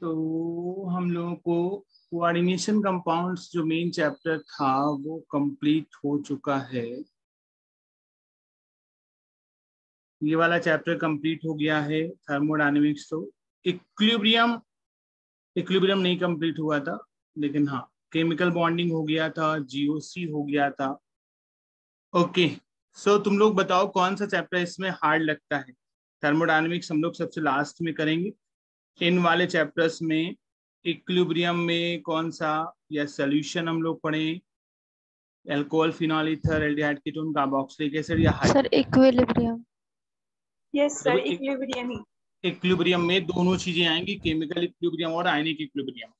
तो हम लोगों को कोऑर्डिनेशन कंपाउंड्स जो मेन चैप्टर था, वो कंप्लीट हो चुका है। ये वाला चैप्टर कंप्लीट हो गया है थर्मोडायनेमिक्स तो। इक्विलिब्रियम इक्विलिब्रियम नहीं कंप्लीट हुआ था, लेकिन हाँ केमिकल बॉन्डिंग हो गया था जीओसी हो गया था। ओके सो तुम लोग बताओ कौन सा चैप्टर इसमें हार्ड लगता है? थर्मोडायनेमिक्स हम लोग सबसे लास्ट में करेंगे। इन वाले चैप्टर्स में इक्विलिब्रियम में कौन सा या सोल्यूशन हम लोग पढ़े? Alcohol phenol ether aldehyde ketone carboxylic acid या sir equilibrium yes sir equilibrium ही। इक्विलिब्रियम में दोनों चीज़ें आएँगी केमिकल इक्विलिब्रियम और आयनिक इक्विलिब्रियम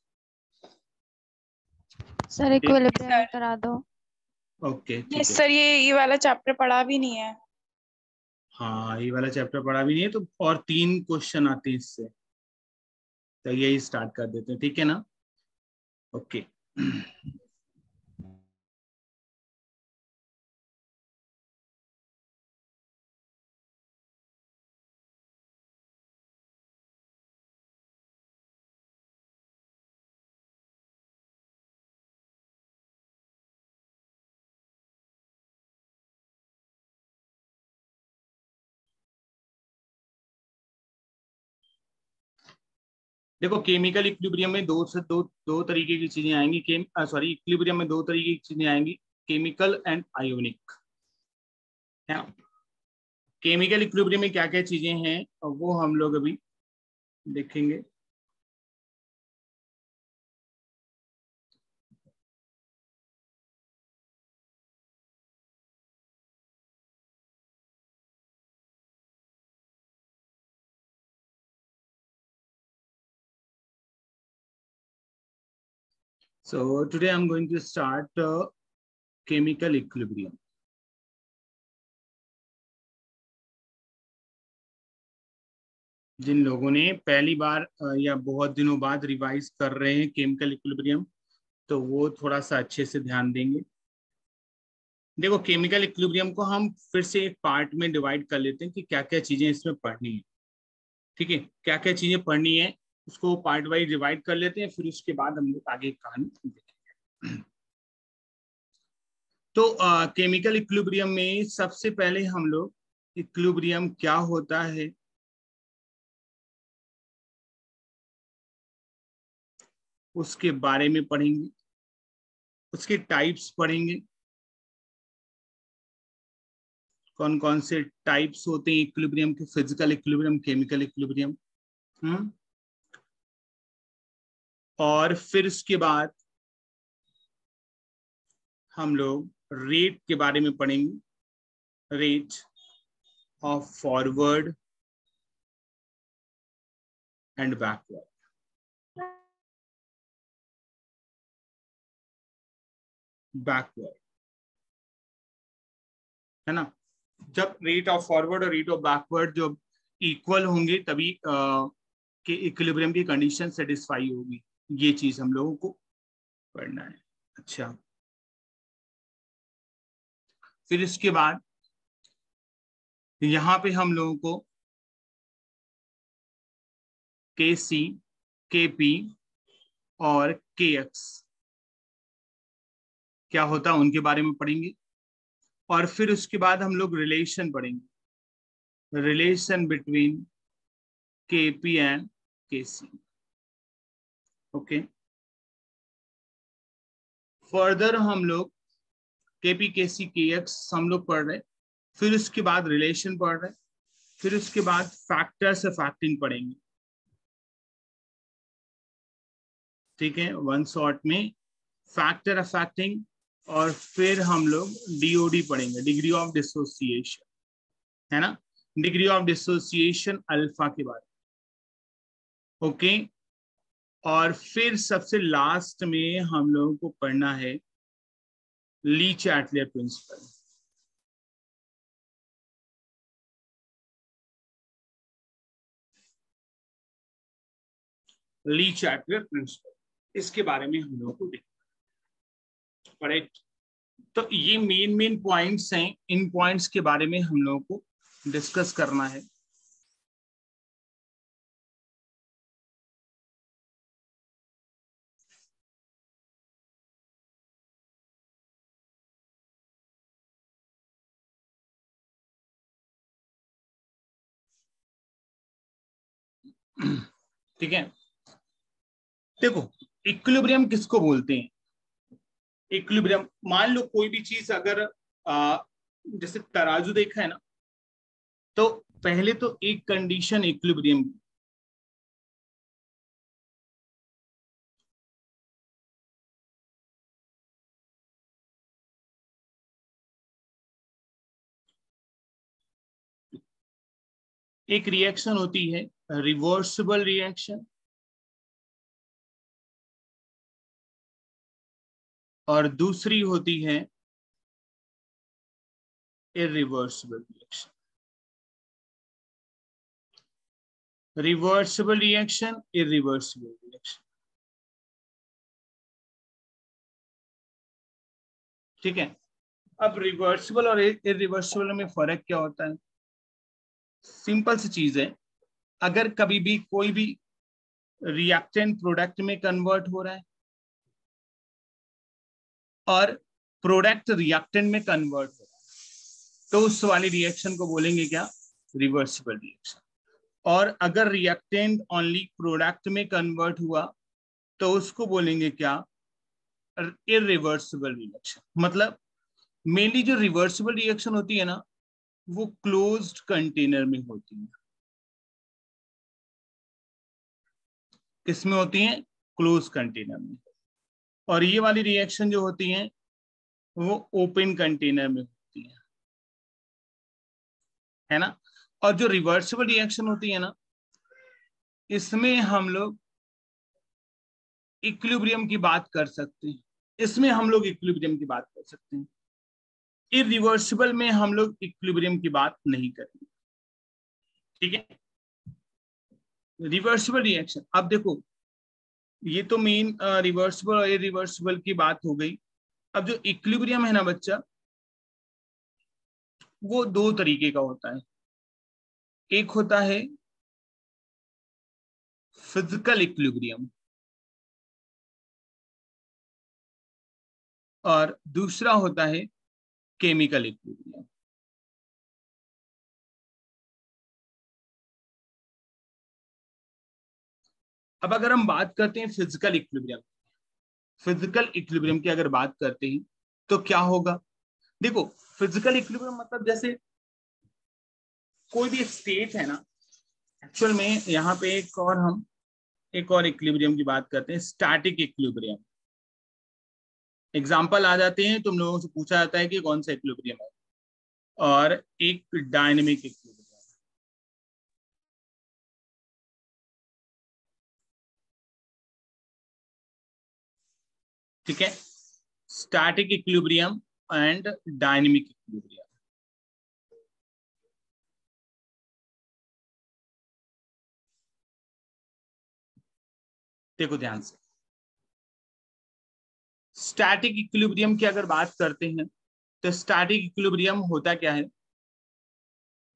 सर इक्विलिब्रियम करा दो। ओके यस सर ये ये वाला चैप्टर पढ़ा भी नहीं है। हाँ ये वाला चैप्टर पढ़ा भी नहीं है तो और तीन क्वेश्चन आते हैं इससे। तो यही स्टार्ट कर देते हैं ठीक है ना? ओके देखो केमिकल इक्विलिब्रियम में दो से दो दो तरीके की चीज़ें आएँगी सॉरी इक्विलिब्रियम में दो तरीके की चीज़ें आएँगी chemical and ionic chemical equilibrium में क्या क्या चीज़ें हैं, वो हम लोग अभी देखेंगे। So today I'm going to start uh, chemical equilibrium. जिन लोगों ने पहली बार या बहुत दिनों बाद रिवाइज कर रहे हैं केमिकल इक्विलिब्रियम तो वो थोड़ा सा अच्छे से ध्यान देंगे। देखो केमिकल इक्विलिब्रियम को हम फिर से एक पार्ट में डिवाइड कर लेते हैं कि क्या क्या चीज़ें इसमें पढ़नी है। ठीक है? क्या क्या चीज़ें पढ़नी है? उसको पार्ट वाइज डिवाइड कर लेते हैं, फिर उसके बाद हम लोग आगे कहानी देखेंगे। तो केमिकल इक्विलिब्रियम में सबसे पहले हम लोग इक्विलिब्रियम क्या होता है? उसके बारे में पढ़ेंगे। उसके टाइप्स पढ़ेंगे। कौन कौन से टाइप्स होते हैं इक्विलिब्रियम के? फ़िज़िकल इक्विलिब्रियम केमिकल इक्विलिब्रियम हम्म? और फिर उसके बाद हम लोग रेट के बारे में पढ़ेंगे। Rate of forward and backward backward है ना? जब रेट ऑफ़ फॉरवर्ड और रेट ऑफ़ बैकवर्ड जो इक्वल होंगे तभी के इक्विलिब्रियम की कंडीशन सेटिस्फाई होगी। ये चीज़ हम लोगों को पढ़ना है। अच्छा। फिर इसके बाद यहाँ पे हम लोगों को के सी के पी और के एक्स क्या होता है उनके बारे में पढ़ेंगे। और फिर उसके बाद हम लोग रिलेशन पढ़ेंगे। Relation between K P and K C okay. Further हम लोग के पी के सी के एक्स हम लोग पढ़ रहे फिर उसके बाद रिलेशन पढ़ रहे फिर उसके बाद फैक्टर्स फैक्टिंग पढ़ेंगे। ठीक है वन शॉर्ट में फैक्टर अफेक्टिंग और फिर हम लोग डीओडी पढ़ेंगे डिग्री ऑफ़ डिसोसिएशन है ना? डिग्री ऑफ़ डिसोसिएशन अल्फ़ा के बारे में ओके? और फिर सबसे लास्ट में हम लोगों को पढ़ना है Le Chatelier principle Le Chatelier principle इसके बारे में हम लोगों को देखना तो ये मेन मेन पॉइंट्स हैं। इन पॉइंट्स के बारे में हम लोगों को डिस्कस करना है। ठीक है? देखो इक्विलिब्रियम किसको बोलते हैं? इक्विलिब्रियम मान लो कोई भी चीज़ अगर आ, जैसे तराजू देखा है ना तो पहले तो एक कंडीशन इक्विलिब्रियम की एक रिएक्शन होती है रिवर्सिबल रिएक्शन और दूसरी होती है irreversible reaction reversible reaction irreversible reaction ठीक है? अब रिवर्सिबल और इरिवर्सिबल में फ़र्क क्या होता है? सिंपल सी चीज़ है। अगर कभी भी कोई भी रिएक्टेंट प्रोडक्ट में कन्वर्ट हो रहा है और प्रोडक्ट रिएक्टेंट में कन्वर्ट हो रहा है तो उस वाली रिएक्शन को बोलेंगे क्या? रिवर्सिबल रिएक्शन और अगर रिएक्टेंट ओनली प्रोडक्ट में कन्वर्ट हुआ तो उसको बोलेंगे क्या? इरिवर्सिबल रिएक्शन मतलब मेनली जो रिवर्सिबल रिएक्शन होती है ना वो क्लोज्ड कंटेनर में होती है। किसमें होती हैं? क्लोज कंटेनर में। और ये वाली रिएक्शन जो होती हैं, वो ओपन कंटेनर में होती है। है ना? और जो रिवर्सिबल रिएक्शन होती है ना, इसमें हम लोग इक्विलिब्रियम की बात कर सकते हैं। इसमें हम लोग इक्विलिब्रियम की बात कर सकते हैं। इरिवर्सिबल में हम लोग इक्विलिब्रियम की बात नहीं करेंगे ठीक है? रिवर्सिबल रिएक्शन अब देखो, ये तो मेन रिवर्सिबल और इरिवर्सिबल की बात हो गई। अब जो इक्विलिब्रियम है ना बच्चा, वो दो तरीके का होता है। एक होता है फ़िज़िकल इक्विलिब्रियम और दूसरा होता है केमिकल इक्विलिब्रियम। अब अगर हम बात करते हैं फ़िज़िकल इक्विलिब्रियम फ़िज़िकल इक्विलिब्रियम की अगर बात करते हैं तो क्या होगा? देखो, फ़िज़िकल इक्विलिब्रियम मतलब जैसे कोई भी स्टेट है ना, एक्चुअल में यहाँ पे एक और हम, एक और इक्विलिब्रियम की बात करते हैं, स्टैटिक इक्विलिब्रियम। एग्ज़ाम्पल आ जाते हैं, तुम लोगों से पूछा जाता है कि कौन सा इक्विलिब्रियम है। और एक डायनेमिक इक्विलिब्रियम ठीक है? Static equilibrium and dynamic equilibrium देखो ध्यान से। स्टैटिक इक्विलिब्रियम की अगर बात करते हैं तो स्टैटिक इक्विलिब्रियम होता क्या है?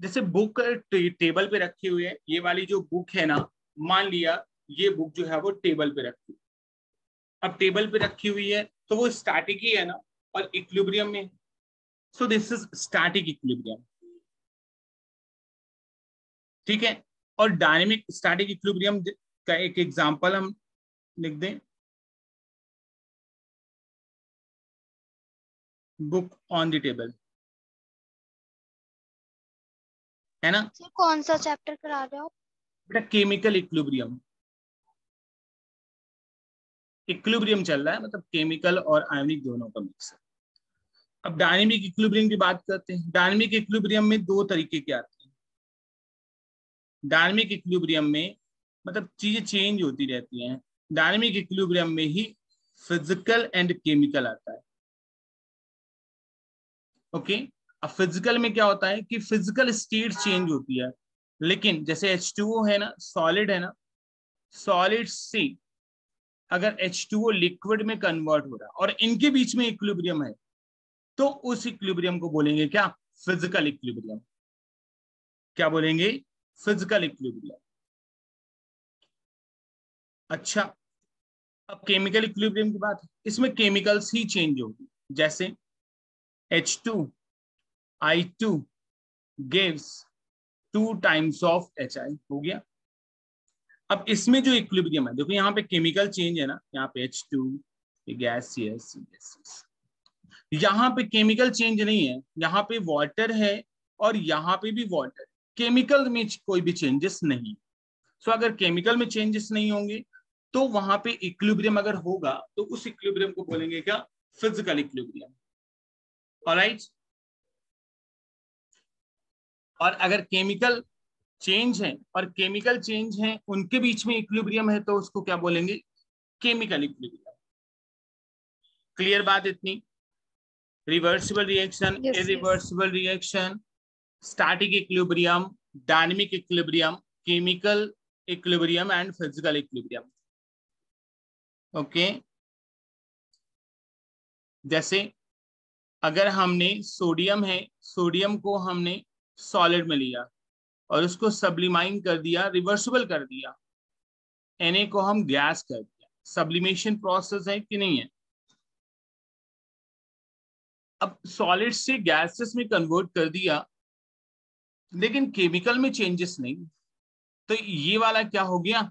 जैसे बुक टेबल पे रखी हुई है, ये वाली जो बुक है ना, मान लिया, ये बुक जो है वो टेबल पे रखी अब टेबल पे रखी हुई है तो वो स्टैटिक ही है ना, और इक्विलिब्रियम में। So this is static equilibrium ठीक है? और डायनेमिक स्टैटिक इक्विलिब्रियम का एक एग्जांपल हम लिख दें। बुक ऑन द टेबल है ना? कौन सा चैप्टर करा रहे हो? बेटा केमिकल इक्विलिब्रियम इक्विलिब्रियम चल रहा है मतलब केमिकल और आयोनिक दोनों का मिक्स अब डायनेमिक इक्विलिब्रियम की बात करते हैं। डायनेमिक इक्विलिब्रियम में दो तरीके के आते हैं? डायनेमिक इक्विलिब्रियम में मतलब चीज़ें चेंज होती रहती हैं। डायनेमिक इक्विलिब्रियम में ही फ़िज़िकल एंड केमिकल आता है। ओके? अब फ़िज़िकल में क्या होता है कि फ़िज़िकल स्टेट चेंज होती है। लेकिन जैसे H2O है ना सॉलिड है ना सॉलिड से अगर H2O लिक्विड में कन्वर्ट हो रहा है और इनके बीच में इक्विलिब्रियम है तो उस इक्विलिब्रियम को बोलेंगे क्या? फ़िज़िकल इक्विलिब्रियम क्या बोलेंगे? फ़िज़िकल इक्विलिब्रियम अच्छा अब केमिकल इक्विलिब्रियम की बात। है इसमें केमिकल्स ही चेंज होगी। जैसे H2 I2 gives two times of H I हो गया। अब इसमें जो इक्विलिब्रियम है देखो यहाँ पे केमिकल चेंज है ना यहाँ पे एच टू गैस यहाँ पे केमिकल चेंज नहीं है यहाँ पे वाटर है और यहाँ पे भी वाटर केमिकल में कोई भी चेंजेस नहीं। सो so, अगर केमिकल में चेंजेस नहीं होंगे तो वहाँ पे इक्विलिब्रियम अगर होगा तो उस इक्विलिब्रियम को बोलेंगे क्या? फ़िज़िकल इक्विलिब्रियम ऑलराइट और अगर केमिकल चेंज है और केमिकल चेंज है उनके बीच में इक्विलिब्रियम है तो उसको क्या बोलेंगे? केमिकल इक्विलिब्रियम क्लियर बात इतनी? Reversible reaction irreversible reaction static equilibrium dynamic equilibrium chemical equilibrium and physical equilibrium okay जैसे अगर हमने सोडियम है, सोडियम को हमने सॉलिड में लिया और उसको सब्लिमाइन कर दिया, रिवर्सिबल कर दिया एन को हम गैस कर दिया। सब्लिमेशन प्रोसेस है कि नहीं है? अब सॉलिड से गैसेस में कन्वर्ट कर दिया, लेकिन केमिकल में चेंजेस नहीं। तो ये वाला क्या हो गया?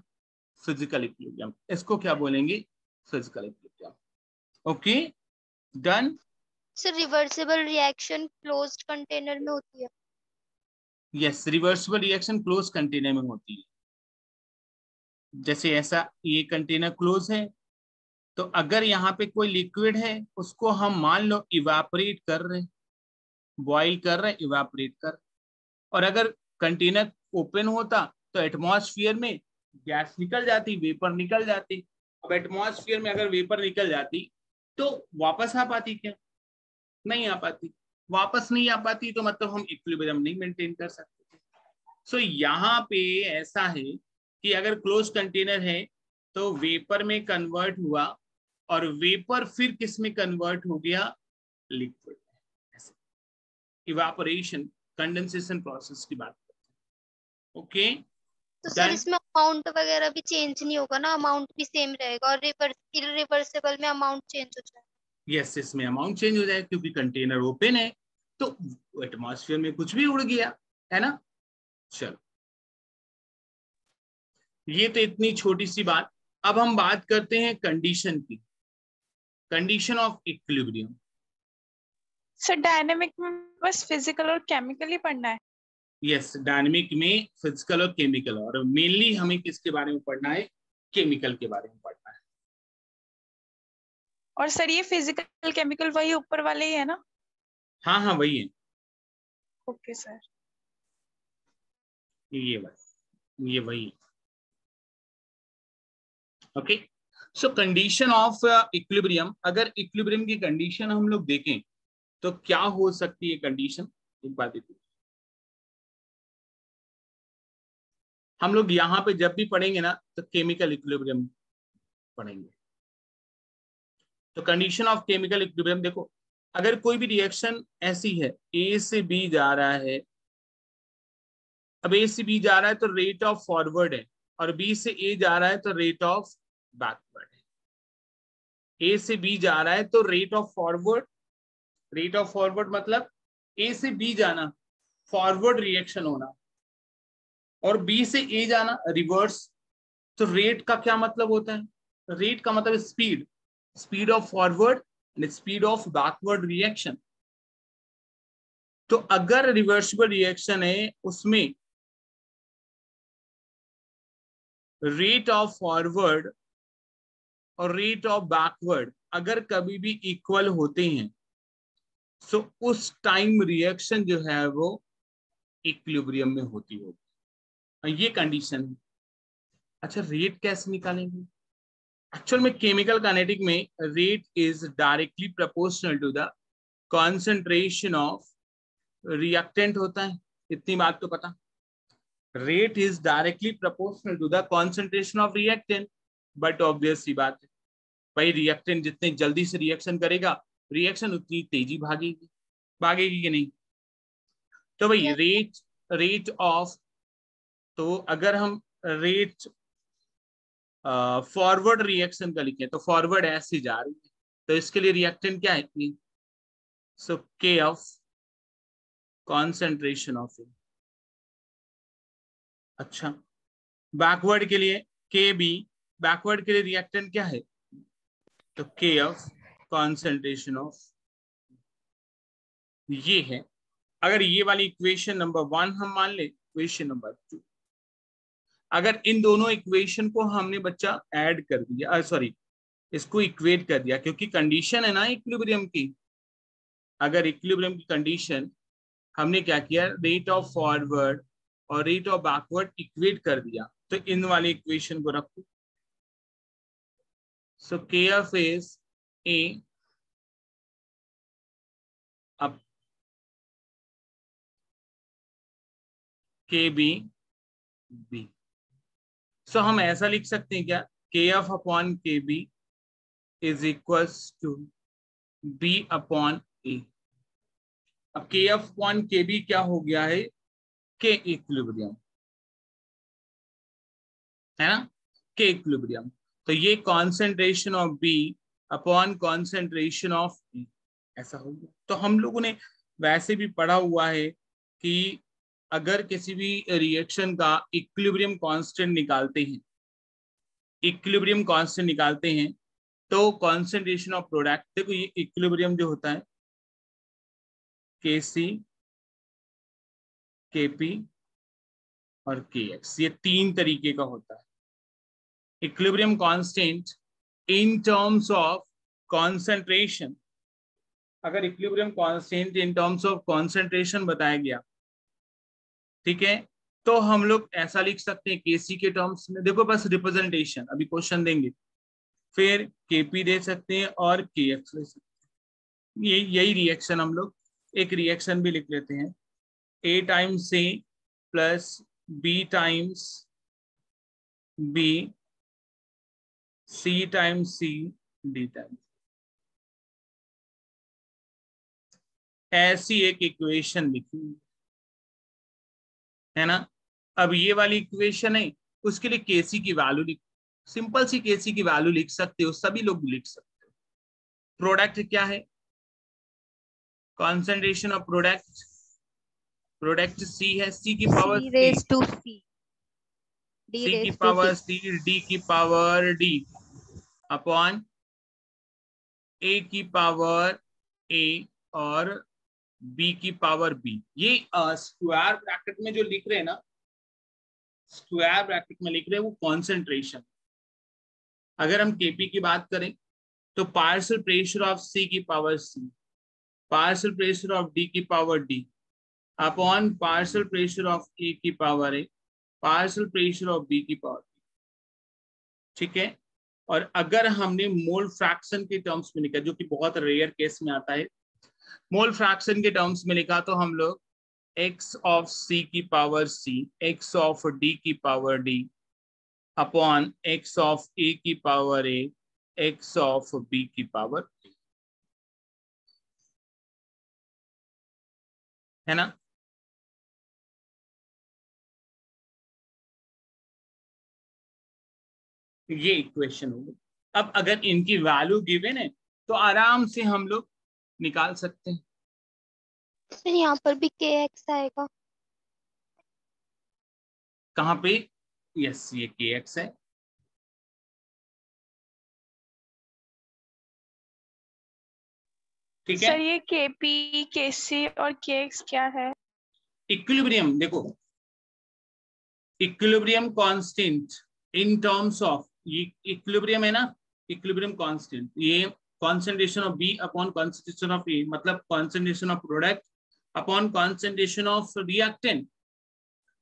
Physical equilibrium. इसको क्या बोलेंगे? Physical equilibrium. Okay? Done? Sir reversible reaction closed container में होती है। Yes reversible reaction close container में होती है। जैसे ऐसा ये कंटेनर क्लोज है तो अगर यहाँ पे कोई लिक्विड है, उसको हम मान लो इवापोरेट कर रहे बॉइल कर रहे इवापोरेट कर और अगर कंटेनर ओपन होता तो एटमॉस्फेयर में गैस निकल जाती वेपर निकल जाती। अब एटमॉस्फेयर में अगर वेपर निकल जाती तो वापस आ पाती क्या? नहीं आ पाती। वापस नहीं आ पाती तो मतलब हम इक्विलिब्रियम नहीं मेंटेन कर सकते सो so, यहाँ पे ऐसा है कि अगर क्लोज कंटेनर है तो वेपर में कन्वर्ट हुआ और वेपर फिर किसमें कन्वर्ट हो गया? लिक्विड इवापोरेशन कंडेंसेशन प्रोसेस की बात करते हैं। ओके तो सर इसमें अमाउंट वगैरह भी चेंज नहीं होगा ना? अमाउंट भी सेम रहेगा और रिवर्सिबल में अमाउंट चेंज हो जाएगा। यस इसमें अमाउंट चेंज हो जाएगा क्योंकि कंटेनर ओपन है तो एटमोसफियर में कुछ भी उड़ गया है ना? चलो। ये तो इतनी छोटी सी बात। अब हम बात करते हैं कंडीशन की। Condition of equilibrium sir dynamic में बस फ़िज़िकल और केमिकल ही पढ़ना है। यस yes, डायनेमिक में फ़िज़िकल और केमिकल और मेनली हमें किसके बारे में पढ़ना है? केमिकल के बारे में पढ़ना है। और सर ये फ़िज़िकल केमिकल वही ऊपर वाले ही है ना? हाँ हाँ वही है। ओके सर ये वही ये वही okay so condition of equilibrium अगर इक्विलिब्रियम की कंडीशन हम लोग देखें तो क्या हो सकती है कंडीशन एक बात देखिए। हम लोग यहाँ पे जब भी पढ़ेंगे ना तो केमिकल इक्विलिब्रियम पढ़ेंगे। तो कंडीशन ऑफ़ केमिकल इक्विलिब्रियम देखो, अगर कोई भी रिएक्शन ऐसी है ए से बी जा रहा है, अब ए से बी जा रहा है तो रेट ऑफ़ फॉरवर्ड है, और बी से ए जा रहा है तो रेट ऑफ़ बैकवर्ड है। ए से बी जा रहा है तो rate of forward rate of forward मतलब ए से बी जाना फॉरवर्ड रिएक्शन होना, और बी से ए जाना रिवर्स तो रेट का क्या मतलब होता है? रेट का मतलब speed speed of forward and speed of backward reaction तो अगर रिवर्सिबल रिएक्शन है, उसमें रेट ऑफ़ फॉरवर्ड और रेट ऑफ़ बैकवर्ड अगर कभी भी इक्वल होते हैं सो so उस टाइम रिएक्शन जो है वो इक्विलिब्रियम में होती होगी। ये कंडीशन अच्छा रेट कैसे निकालेंगे? एक्चुअल में केमिकल काइनेटिक में rate is directly proportional to the concentration of reactant होता है। इतनी बात तो पता। Rate is directly proportional to the concentration of reactant but obvious सी बात है। भाई रिएक्टेंट जितने जल्दी से रिएक्शन करेगा रिएक्शन उतनी तेज़ी भागेगी। भागेगी कि नहीं? तो भाई रेट रेट ऑफ़ तो अगर हम रेट फॉरवर्ड रिएक्शन का लिखें तो फॉरवर्ड ऐसे जा रही है। तो इसके लिए रिएक्टेंट क्या है? इतनी सो के ऑफ़ कॉन्सेंट्रेशन ऑफ़ ए अच्छा। बैकवर्ड के लिए के बी बैकवर्ड के लिए रिएक्टेंट क्या है? तो के ऑफ़ कॉन्सेंट्रेशन ऑफ़ ये है। अगर ये वाली इक्वेशन नंबर वन हम मान ले इक्वेशन नंबर टू अगर इन दोनों इक्वेशन को हमने बच्चा ऐड कर दिया सॉरी इसको इक्वेट कर दिया, क्योंकि कंडीशन है ना इक्विलिब्रियम की। अगर इक्विलिब्रियम की कंडीशन हमने क्या किया? रेट ऑफ़ फॉरवर्ड और रेट ऑफ़ बैकवर्ड इक्वेट कर दिया। तो इन वाले इक्वेशन को रखो। सो के एफ़ इज़ ए अब के बी बी सो so, हम ऐसा लिख सकते हैं क्या? K F upon K B is equals to B upon A अब के एफ़ वन के बी क्या हो गया है? के इक्विलिब्रियम है ना? के इक्विलिब्रियम तो ये concentration of B upon concentration of A ऐसा हो गया। तो हम लोगों ने वैसे भी पढ़ा हुआ है कि अगर किसी भी रिएक्शन का इक्विलिब्रियम कांस्टेंट निकालते हैं इक्विलिब्रियम कांस्टेंट निकालते हैं तो कॉन्सेंट्रेशन ऑफ़ प्रोडक्ट देखो ये इक्विलिब्रियम जो होता है के सी के पी और के एक्स ये तीन तरीके का होता है। Equilibrium constant in terms of concentration अगर equilibrium constant in terms of concentration बताया गया ठीक है? तो हम लोग ऐसा लिख सकते हैं केसी के टर्म्स में। देखो, बस रिप्रेजेंटेशन अभी क्वेश्चन देंगे। फिर केपी दे सकते हैं और के एक्स ले सकते ये, यही रिएक्शन हम लोग। एक रिएक्शन भी लिख लेते हैं। A times C plus B times B C times C D times ऐसी एक इक्वेशन लिखी है ना? अब ये वाली इक्वेशन है उसके लिए केसी की वैल्यू लिख सिंपल सी केसी की वैल्यू लिख सकते हो सभी लोग लिख सकते हो। प्रोडक्ट क्या है? Concentration of product product C है। सी की पावर टू सी सी की पावर सी डी की पावर डी अपॉन ए की पावर ए और बी की पावर बी ये स्क्वायर ब्रैकेट में जो लिख रहे हैं ना स्क्वायर ब्रैकेट में लिख रहे हैं वो कॉन्सेंट्रेशन अगर हम केपी की बात करें तो पार्सल प्रेशर ऑफ़ सी की power C partial pressure of D की power D upon partial pressure of A की power a partial pressure of B की पावर ठीक है? और अगर हमने मोल फ्रैक्शन के टर्म्स में लिखा, जो कि बहुत रेयर केस में आता है मोल फ्रैक्शन के टर्म्स में लिखा तो हम लोग x ऑफ़ c की power c, x of d की power d upon x of a की power a, x of b की पावर है ना? ये इक्वेशन होगी। अब अगर इनकी वैल्यू गिवन है तो आराम से हम लोग निकाल सकते हैं। फिर यहाँ पर भी के एक्स आएगा। कहाँ पे? यस ये के एक्स है। ठीक है। सर ये केपी केसी और के एक्स क्या है? इक्विलिब्रियम देखो। Equilibrium constant in terms of ये इक्विलिब्रियम है ना? इक्विलिब्रियम कांस्टेंट ये concentration of B upon concentration of A मतलब concentration of product upon concentration of reactant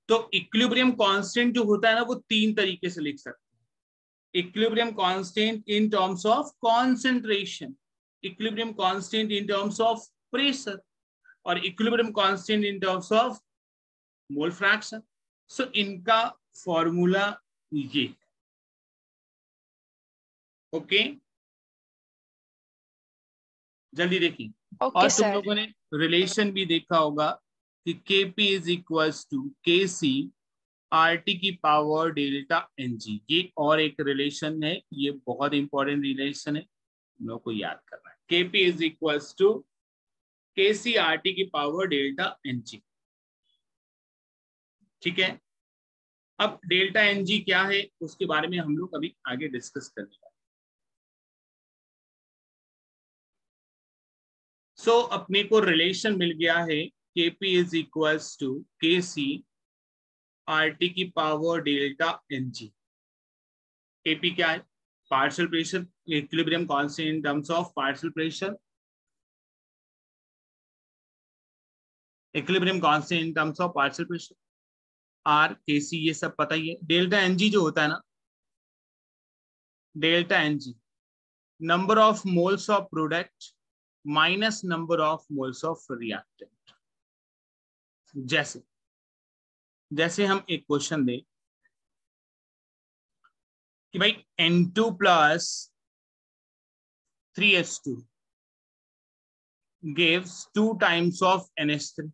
तो इक्विब्रियम कांस्टेंट जो होता है ना, वो तीन तरीके से लिख सकते हैं। Equilibrium constant in terms of concentration equilibrium constant in terms of pressure और equilibrium constant in terms of mole fraction so इनका फॉर्मूला ये। Okay okay? जल्दी देखिए। Okay, और तुम लोगों ने रिलेशन भी देखा होगा कि Kp is equal to K C R T की पावर डेल्टा एन जी ये और एक रिलेशन है ये बहुत इंपॉर्टेंट रिलेशन है। लोगों को याद करना है। Kp is equal to K C R T की पावर डेल्टा एन जी ठीक है? अब डेल्टा एन जी क्या है उसके बारे में हम लोग अभी आगे डिस्कस करने सो so, अपने को रिलेशन मिल गया है के P is equals to K C R T की power delta N G KP क्या है? Partial pressure equilibrium constant in terms of partial pressure equilibrium constant in terms of partial pressure R K C ये सब पता ही है। Delta N G जो होता है ना delta N G number of moles of product minus number of moles of reactant जैसे जैसे हम एक क्वेश्चन दें कि भाई N2 plus three H two gives two times of NH3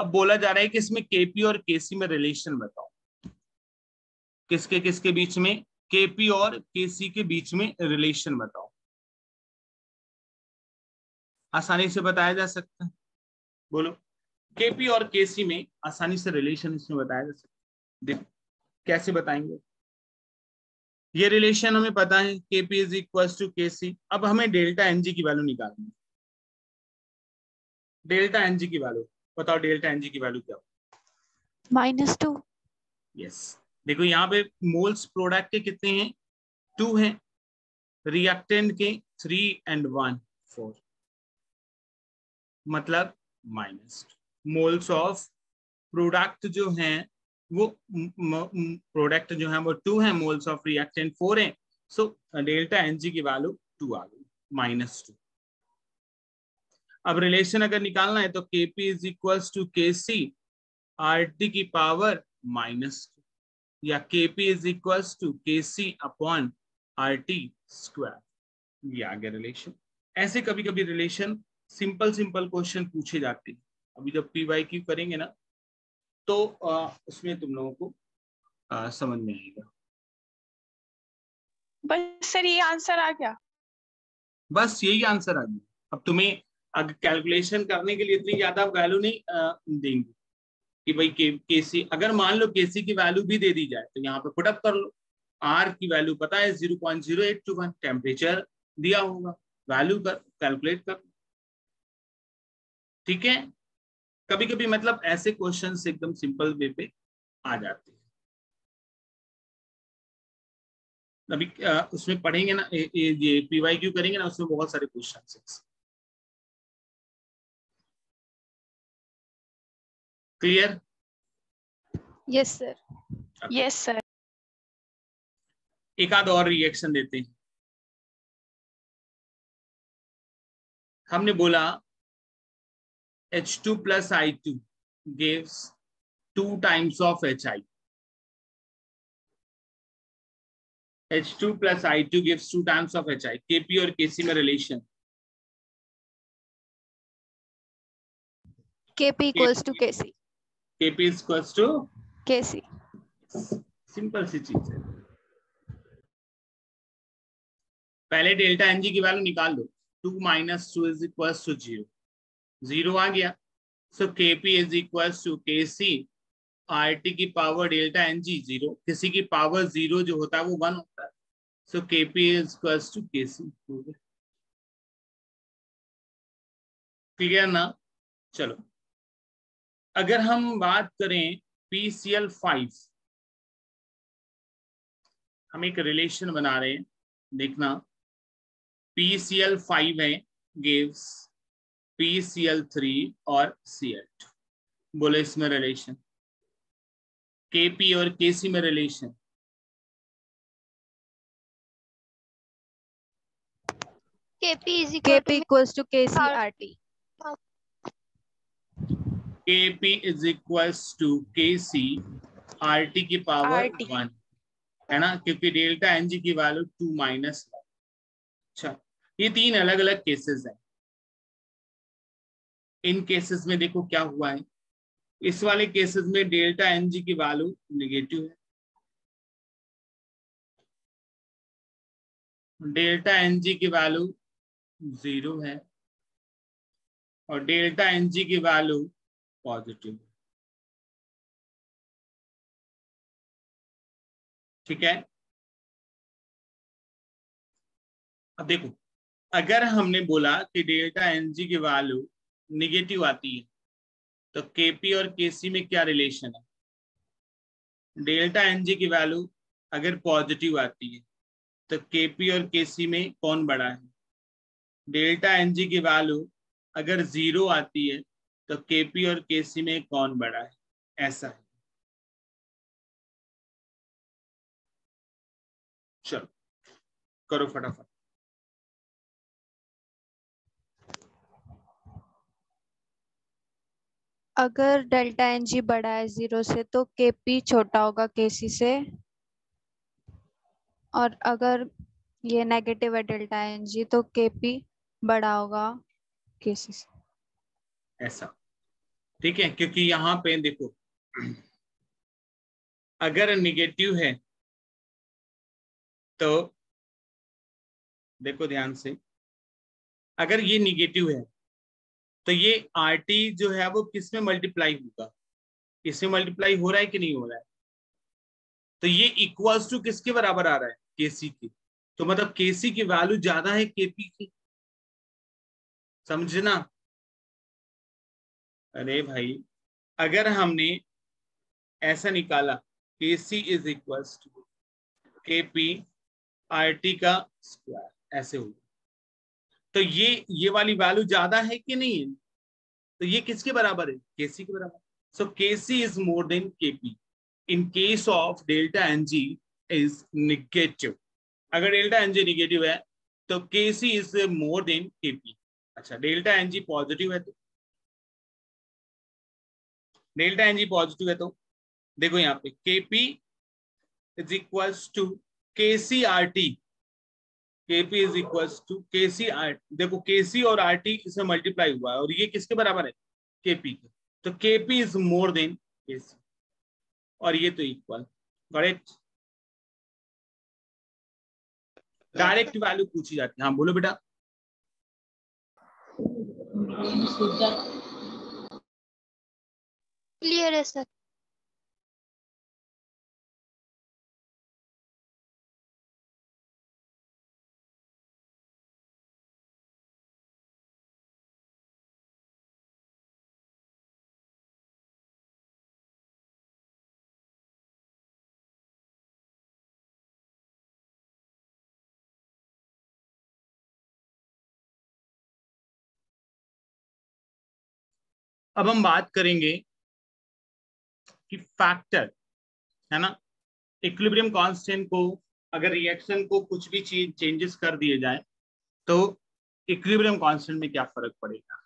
अब बोला जा रहा है कि इसमें केपी और केसी में रिलेशन बताओ। किसके किसके बीच में? केपी और केसी के बीच में रिलेशन बताओ। आसानी से बताया जा सकता है। बोलो। केपी और केसी में आसानी से रिलेशन इसमें बताया जा सकता है। देखो कैसे बताएँगे? ये रिलेशन हमें पता है KP is equal to K सी अब हमें डेल्टा एनजी की वैल्यू निकालनी है। डेल्टा एनजी की वैल्यू बताओ डेल्टा एनजी की वैल्यू क्या हो माइनस टू यस देखो यहाँ पे मोल्स प्रोडक्ट के कितने हैं? टू हैं। रिएक्टेंट के थ्री एंड वन फोर मतलब माइनस मोल्स ऑफ़ प्रोडक्ट जो है, वो प्रोडक्ट जो है, वो टू है मोल्स ऑफ़ रिएक्टेंट फोर है. सो डेल्टा एनजी की वैल्यू टू आ गई माइनस टू अब रिलेशन अगर निकालना है तो के P is equal to K C R T की पावर माइनस टू या K P is equal to K C upon R T square ये आ गया रिलेशन ऐसे कभी कभी रिलेशन सिंपल सिंपल क्वेश्चन पूछे जाते हैं। अभी जब पी वाई क्यू करेंगे ना तो आ, उसमें तुम लोगों को आ, समझ में आएगा। बस सर ये आंसर आ गया। बस यही आंसर आ गया। अब तुम्हें अगर कैलकुलेशन करने के लिए इतनी ज़्यादा वैल्यू नहीं देंगे। कि भाई के, केसी अगर मान लो केसी की वैल्यू भी दे दी जाए तो यहाँ पे पुटअप कर लो। आर की वैल्यू पता है zero point zero eight two one temperature दिया होगा। वैल्यू कर कैलकुलेट कर। ठीक है? कभी कभी मतलब ऐसे क्वेश्चन एकदम सिंपल वे पे आ जाते हैं। अभी उसमें पढ़ेंगे ना ये पीवाई क्यू करेंगे ना उसमें बहुत सारे question clear yes sir yes sir एक आध और रिएक्शन देते हैं। हमने बोला H2 plus I2 gives two times of HI. H2 plus I2 gives two times of HI. KP और KC में relation. KP equals to KC. KP is equals to KC. Simple सी चीज़ है पहले डेल्टा एनजी की value निकाल दो two minus two is equal to zero zero आ गया। So K P is equal to K C R T की power delta n g zero किसी की पावर ज़ीरो जो होता है, वो वन होता है। सो K P is equal to K C clear ना? चलो। अगर हम बात करें पी सी एल फाइव हम एक रिलेशन बना रहे हैं। देखना। पी सी एल फाइव है गिव्स PCl3 और Cl2 बोले इसमें रिलेशन Kp और Kc में relation Kp is equal Kp equals to KCRT. Kp is equals to Kc RT की पावर वन है ना? क्योंकि डेल्टा एनजी की वैल्यू टू माइनस अच्छा ये तीन अलग अलग केसेस हैं। इन केसेस में देखो क्या हुआ है। इस वाले केसेस में डेल्टा एन जी की वैल्यू निगेटिव है। डेल्टा एन जी की वैल्यू ज़ीरो है और डेल्टा एन जी की वैल्यू पॉजिटिव है। ठीक है? अब देखो, अगर हमने बोला कि डेल्टा एन जी की वैल्यू निगेटिव आती है। तो केपी और केसी में क्या रिलेशन है? डेल्टा एन जी की वैल्यू अगर पॉजिटिव आती है तो केपी और केसी में कौन बड़ा है? डेल्टा एन जी की वैल्यू अगर ज़ीरो आती है तो केपी और केसी में कौन बड़ा है? ऐसा है। चलो, करो फटाफट। अगर डेल्टा एन जी बड़ा है ज़ीरो से तो के पी छोटा होगा के सी। से और अगर ये नेगेटिव है डेल्टा एन जी तो के पी बड़ा होगा के सी से। ऐसा। ठीक है, क्योंकि यहाँ पे देखो, अगर निगेटिव है तो देखो ध्यान से, अगर ये निगेटिव है तो ये आर टी जो है वो किसमें मल्टीप्लाई होगा? इसमें मल्टीप्लाई हो रहा है कि नहीं हो रहा है? तो ये इक्वल्स टू किसके बराबर आ रहा है? केसी की। तो मतलब केसी की वैल्यू ज़्यादा है केपी की। समझना? अरे भाई, अगर हमने ऐसा निकाला K C is equal to K P R T का स्क्वायर ऐसे होगा। तो ये ये वाली वैल्यू ज़्यादा है कि नहीं है? तो ये किसके बराबर है? केसी के बराबर। So KC is more than KP in case of delta n g is negative अगर डेल्टा एन जी निगेटिव है तो KC is more than KP अच्छा डेल्टा एन जी पॉजिटिव है तो? डेल्टा एन जी पॉजिटिव है तो? देखो यहाँ पे KP is equals to K C R T KP is equals to K देखो के और आर इसमें मल्टीप्लाई हुआ है और ये किसके बराबर है? केपी के। तो केपी इज़ मोर देन के और ये तो इक्वल करेक्ट डायरेक्ट वैल्यू पूछी जाती है। हाँ बोलो बेटा। क्लियर है सर अब हम बात करेंगे कि फैक्टर है ना? इक्विलिब्रियम कांस्टेंट को, अगर रिएक्शन को कुछ भी चीज़ चेंजेस कर दिए जाए तो इक्विलिब्रियम कांस्टेंट में क्या फ़र्क पड़ेगा?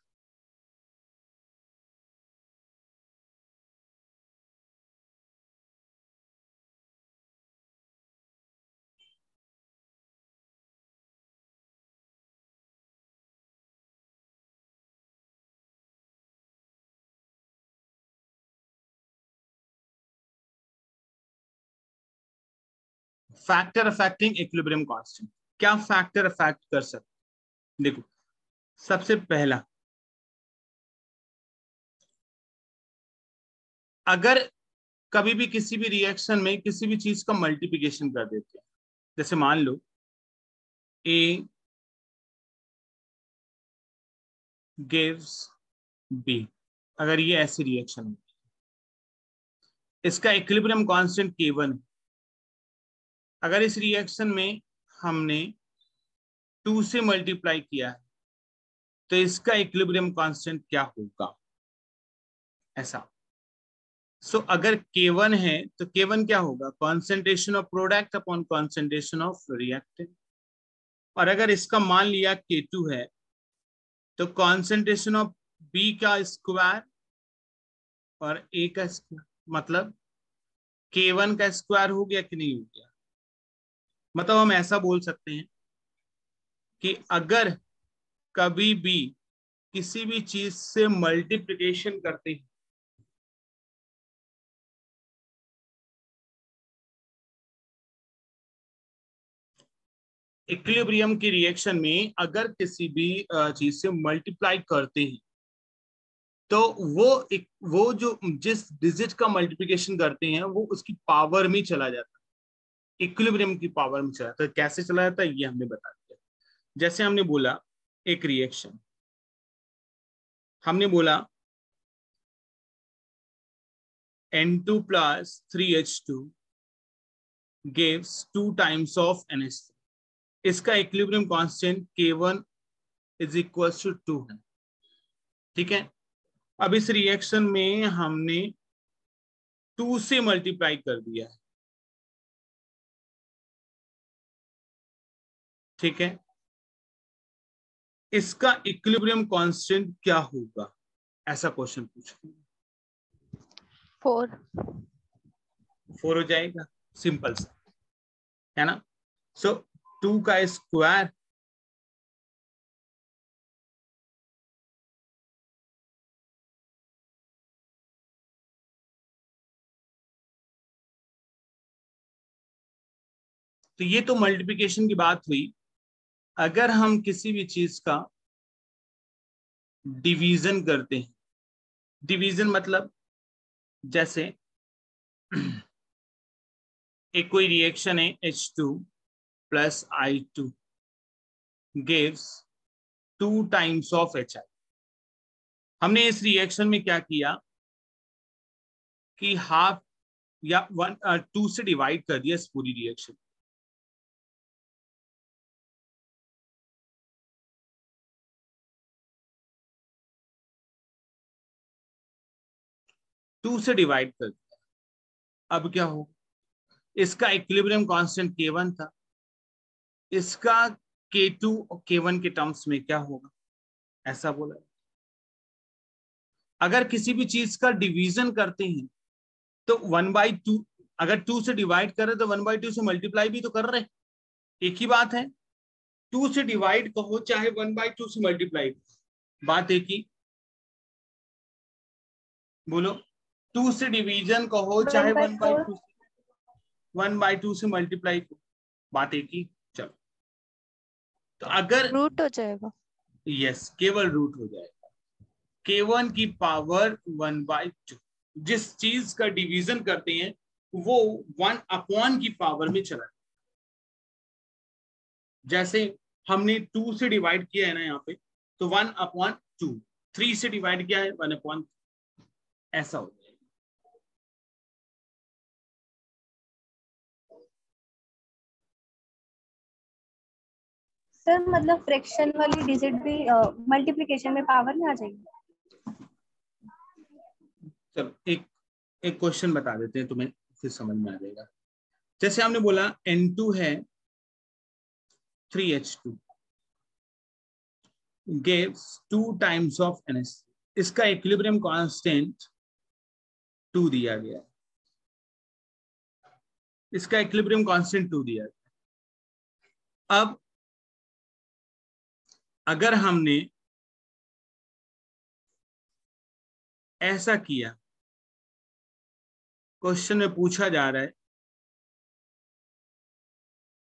फैक्टर अफेक्टिंग इक्विलिब्रियम कांस्टेंट क्या फैक्टर अफेक्ट कर सकते देखो, सबसे पहला, अगर कभी भी किसी भी रिएक्शन में किसी भी चीज़ का मल्टीप्लिकेशन कर देते हैं, जैसे मान लो ए गिव्स बी अगर ये ऐसी रिएक्शन है, इसका इक्विलिब्रियम कांस्टेंट केवन है। अगर इस रिएक्शन में हमने टू से मल्टीप्लाई किया है तो इसका इक्विलिब्रियम कांस्टेंट क्या होगा? ऐसा। सो so, अगर K1 है तो K1 क्या होगा? Concentration of product upon concentration of reactant और अगर इसका मान लिया K2 है तो कॉन्सेंट्रेशन ऑफ़ B का स्क्वायर और A का स्क्वायर मतलब K1 का स्क्वायर हो गया कि नहीं हो गया? मतलब हम ऐसा बोल सकते हैं कि अगर कभी भी किसी भी चीज़ से मल्टीप्लिकेशन करते हैं इक्विलिब्रियम की रिएक्शन में अगर किसी भी चीज़ से मल्टीप्लाई करते हैं तो वो एक, वो जो जिस डिजिट का मल्टीप्लिकेशन करते हैं, वो उसकी पावर में चला जाता है। इक्विलिब्रियम की पावर में चला तो कैसे चला जाता है ये हमने बता दिया। जैसे हमने बोला, एक रिएक्शन हमने बोला N2 plus 3H2 gives two times of NH3. इसका equilibrium constant K1 is equals to 2 है। ठीक है? अब इस रिएक्शन में हमने टू से मल्टीप्लाई कर दिया है। ठीक है? इसका इक्विलिब्रियम कांस्टेंट क्या होगा? ऐसा क्वेश्चन पूछ फोर फोर हो जाएगा। सिंपल सा। है ना? सो so, टू का स्क्वायर तो ये तो मल्टीप्लिकेशन की बात हुई। अगर हम किसी भी चीज़ का डिवीज़न करते हैं डिवीज़न मतलब जैसे एक कोई रिएक्शन है H two plus I two gives two times of H I हमने इस रिएक्शन में क्या किया कि हाफ़ या वन टू से डिवाइड कर दिया इस पूरी रिएक्शन टू से डिवाइड कर दिया। अब क्या हो? इसका इक्विलिब्रियम कांस्टेंट के वन था। इसका के टू और के वन के टर्म्स में क्या होगा? ऐसा बोला। अगर किसी भी चीज़ का डिवीज़न करते हैं तो वन बाई टू अगर टू से डिवाइड कर तो वन बाई टू से मल्टीप्लाई भी तो कर रहे एक ही बात है टू से डिवाइड कहो, चाहे वन बाई टू से मल्टीप्लाई बात एक ही। बोलो। टू से डिवीज़न कहो चाहे one by two one by two से मल्टीप्लाई को बात एक ही चलो। तो अगर रूट हो जाएगा। यस केवल रूट हो जाएगा। के वन की पावर वन बाई टू जिस चीज़ का डिवीज़न करते हैं वो वन अपॉन की पावर में चला जैसे हमने टू से डिवाइड किया है ना यहाँ पे तो वन अपॉन टू थ्री से डिवाइड किया है वन अपॉन ऐसा हो सर मतलब फ्रैक्शन वाली डिजिट भी मल्टीप्लिकेशन में पावर में आ जाएगी? चलो, एक एक क्वेश्चन बता देते हैं, तुम्हें फिर समझ में आ जाएगा। जैसे हमने बोला N2 है 3H2 gives two times of NH इसका इक्विलिब्रियम कांस्टेंट टू दिया गया इसका इक्विलिब्रियम कांस्टेंट टू दिया गया अब अगर हमने ऐसा किया, क्वेश्चन में पूछा जा रहा है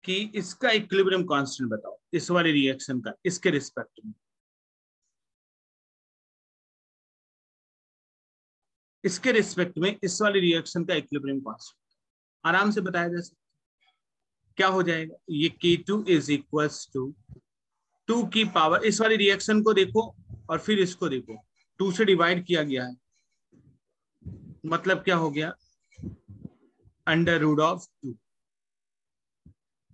कि इसका इक्विलिब्रियम कांस्टेंट बताओ, इस वाले रिएक्शन का, इसके रिस्पेक्ट में। इसके रिस्पेक्ट में इस वाले रिएक्शन का इक्विलिब्रियम कांस्टेंट आराम से बताया जा सकता क्या हो जाएगा? ये K2 is equals to two की पावर इस वाली रिएक्शन को देखो और फिर इसको देखो। टू से डिवाइड किया गया है। मतलब क्या हो गया? अंडर रूड ऑफ़ टू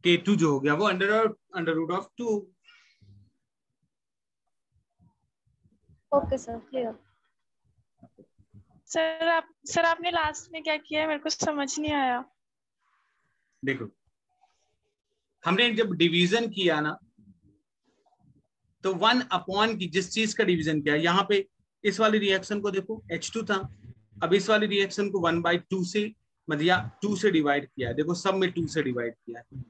के टू जो हो गया वो under under root of two okay sir clear sir आप सर आपने लास्ट में क्या किया मेरे को समझ नहीं आया। देखो हमने जब डिवीज़न किया ना तो वन अपॉन की जिस चीज़ का डिवीज़न किया, यहाँ पे इस वाली रिएक्शन को देखो H2 था। अब इस वाली रिएक्शन को वन बाई टू से मतलब टू से डिवाइड किया है। देखो सब में टू से डिवाइड किया है।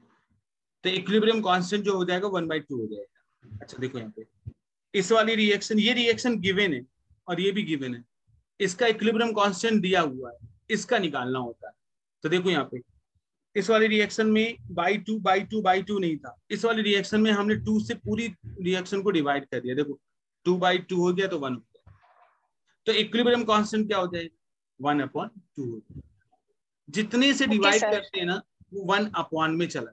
तो इक्विलिब्रियम कांस्टेंट जो हो जाएगा वन बाई टू हो जाएगा। अच्छा देखो यहाँ पे। इस वाली रिएक्शन ये रिएक्शन गिवेन है, और ये भी गिवेन है। इसका इक्विलिब्रियम कांस्टेंट दिया हुआ है। इसका निकालना होता है। तो देखो यहाँ पे। इस वाली रिएक्शन में by two by two by two नहीं था। इस वाली रिएक्शन में हमने टू से पूरी रिएक्शन को डिवाइड कर दिया। देखो टू बाई टू हो गया तो वन हो गया। तो इक्विलिब्रियम कांस्टेंट क्या हो जाएगा वन अपॉन टू हो जितने से डिवाइड okay, करते हैं ना वो वन अपॉन में चला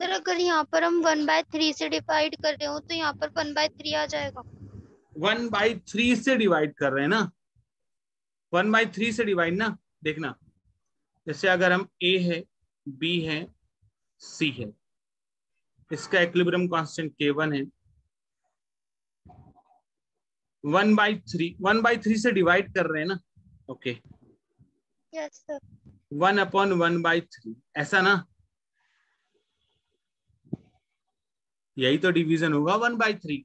सर अगर यहाँ पर हम वन बाय थ्री से डिवाइड कर रहे हो तो यहाँ पर वन बाय थ्री आ जाएगा। वन बाई थ्री से डिवाइड कर रहे हैं ना। वन बाई थ्री से डिवाइड ना देखना। जैसे अगर हम ए है बी है सी है इसका इक्विलिब्रियम कांस्टेंट के वन है। One by three one by three से डिवाइड कर रहे हैं ना? Okay one upon one by three ऐसा ना? यही तो डिवीज़न होगा वन बाई थ्री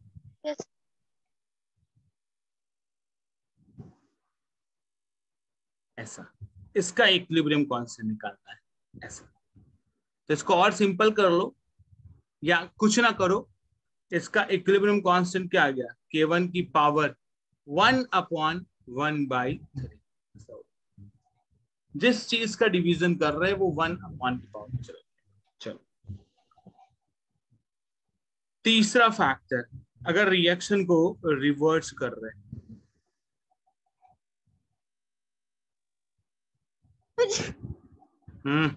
ऐसा। इसका इक्विलिब्रियम कांस्टेंट निकालना है? ऐसा। तो इसको और सिंपल कर लो, या कुछ ना करो, इसका इक्विलिब्रियम कांस्टेंट क्या आ गया? के वन की power one upon one by three जिस चीज़ का डिवीज़न कर रहे हैं, वो वन अपॉन की पावर चलो। चलो। तीसरा फैक्टर अगर रिएक्शन को रिवर्स कर रहे हैं हम्म।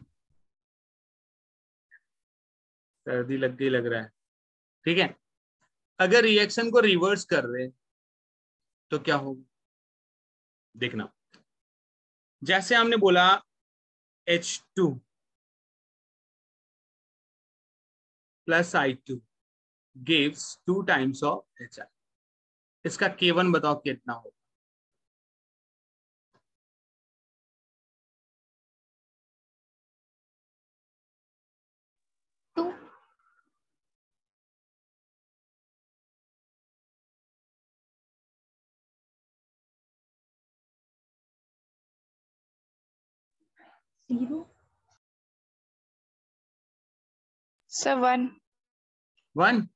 सर्दी लग गई लग रहा है। ठीक है? अगर रिएक्शन को रिवर्स कर रहे तो क्या होगा? देखना। जैसे हमने बोला H two plus I two gives two times of H I इसका के वन बताओ कितना होगा? Zero? Sir one one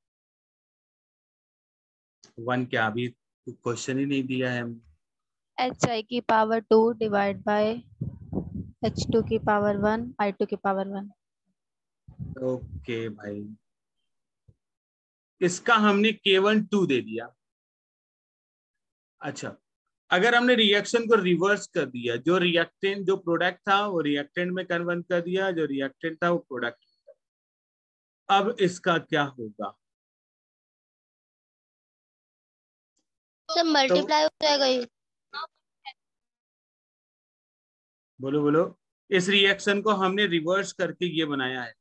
one क्या अभी क्वेश्चन ही नहीं दिया है एच आई की power two divide by H two की पावर वन आई टू की पावर वन ओके भाई। इसका हमने के वन टू दे दिया। अच्छा अगर हमने रिएक्शन को रिवर्स कर दिया जो रिएक्टेंट जो प्रोडक्ट था वो रिएक्टेंट में कन्वर्ट कर दिया जो रिएक्टेंट था वो प्रोडक्ट अब इसका क्या होगा? मल्टीप्लाई हो जाएगा बोलो बोलो। इस रिएक्शन को हमने रिवर्स करके ये बनाया है।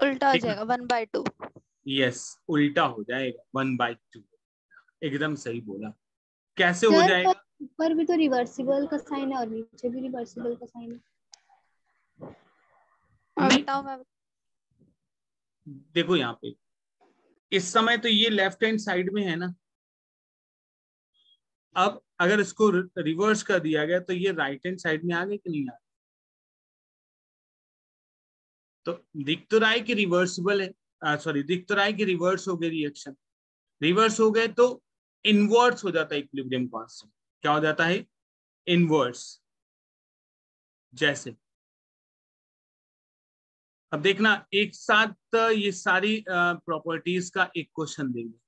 उल्टा हो जाएगा वन बाय टू यस उल्टा हो जाएगा वन बाई टू एकदम सही बोला। कैसे हो जाएगा? ऊपर भी तो रिवर्सिबल का साइन है और नीचे भी रिवर्सिबल का साइन है। नहीं, बताओ मैं देखो यहाँ पे। इस समय तो ये लेफ़्ट हैंड साइड में है ना। अब अगर इसको रिवर्स कर दिया गया तो ये राइट हैंड साइड में आ गए कि नहीं आ तो दिख तो रहा है कि रिवर्सिबल है। सॉरी दिख तो रहा है कि रिवर्स हो गए रिएक्शन रिवर्स हो गए तो इनवर्स हो जाता है इक्विलिब्रियम कांस्टेंट क्या हो जाता है? इनवर्स जैसे। अब देखना, एक साथ, ये सारी प्रॉपर्टीज़ का एक क्वेश्चन देंगे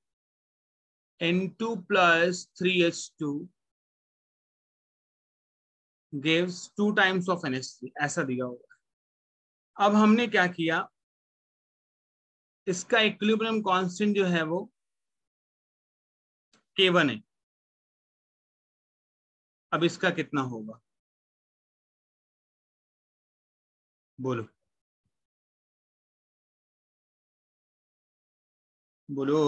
N two plus three H two gives two times of N ऐसा दिया होगा अब हमने क्या किया? इसका इक्विलिब्रियम कांस्टेंट जो है वो के वन है। अब इसका कितना होगा? बोलो। बोलो।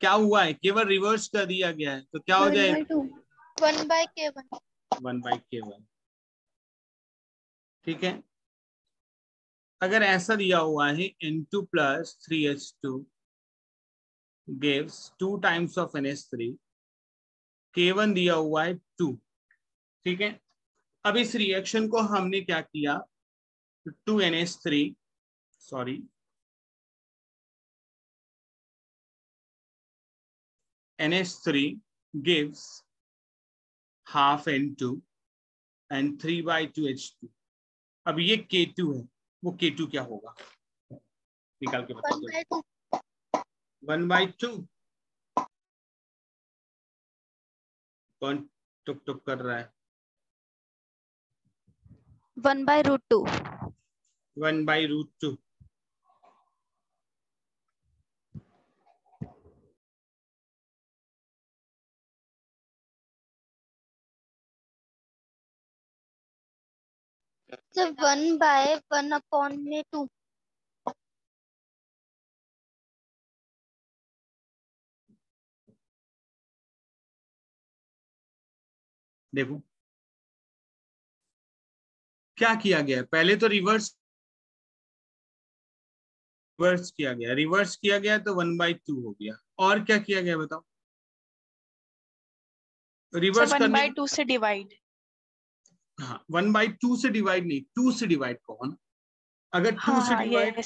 क्या हुआ है? केवल रिवर्स कर दिया गया है तो क्या हो जाएगा? One by K one one by K one ठीक है? अगर ऐसा दिया हुआ है N two plus three H two gives two times of N S three K one दिया हुआ है टू ठीक है? अब इस रिएक्शन को हमने क्या किया? Two N S three sorry NH3 gives half N2 and 3 by 2 H2. अब ये K2 है. वो K2 क्या होगा? निकाल के बता वन बाय बाई टू कौन टुक टुक कर रहा है? One by root two one by root two one by one upon में टू देखो। क्या किया गया? पहले तो रिवर्स रिवर्स किया गया। रिवर्स किया गया तो वन बाई टू हो गया। और क्या किया गया बताओ? रिवर्स वन करने टू से डिवाइड हाँ वन बाई टू से डिवाइड नहीं टू से डिवाइड कौन? अगर टू हाँ से divide